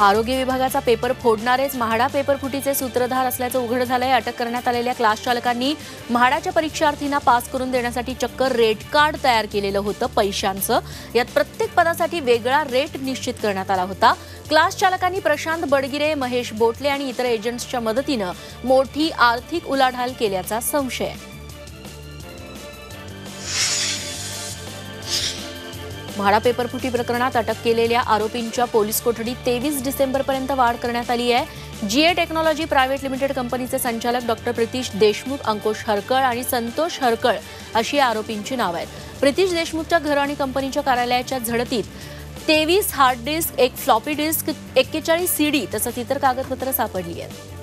आरोग्य विभागाचा पेपर फोडणारेच म्हाडा पेपर फुटीचे सूत्रधार असल्याचं उघड झालंय. अटक करण्यात आलेल्या क्लास चालकांनी म्हाडाच्या परीक्षार्थींना पास करून देण्यासाठी चक्क रेट कार्ड तयार केलेलं होतं पैशांचं. यात प्रत्येक पदासाठी वेगळा रेट निश्चित करण्यात आला होता. क्लास चालकांनी प्रशांत बडगिरे महेश बोटले आणि इतर एजंट्सच्या मदतीनं मोठी आर्थिक उलाढाल केल्याचा संशय. आहे म्हाडा पेपरफुटी प्रकरणात अटक केलेल्या आरोपींच्या पोलीस कोठडीत तेवीस डिसेंबरपर्यंत वाढ करण्यात आली आहे. जीए टेक्नॉलॉजी प्रायव्हेट लिमिटेड कंपनीचे संचालक डॉक्टर प्रितीश देशमुख अंकुश हरकळ आणि संतोष हरकळ अशी या आरोपींची नावं आहेत. प्रितीश देशमुखच्या घर आणि कंपनीच्या कार्यालयाच्या झडतीत तेवीस हार्ड डिस्क एक फ्लॉपी डिस्क एक्केचाळीस सीडी तसंच इतर कागदपत्र सापडली आहेत.